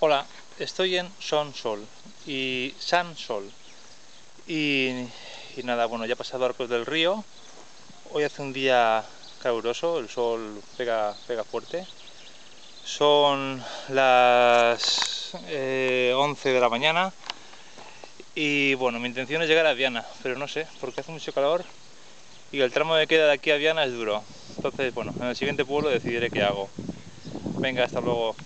Hola, estoy en Sonsol y San Sol y, y, nada, bueno, ya he pasado Arcos del Río. Hoy hace un día caluroso, el sol pega, pega fuerte. Son las eh, 11 de la mañana y bueno, mi intención es llegar a Viana, pero no sé, porque hace mucho calor y el tramo de queda de aquí a Viana es duro. Entonces, bueno, en el siguiente pueblo decidiré qué hago. Venga, hasta luego.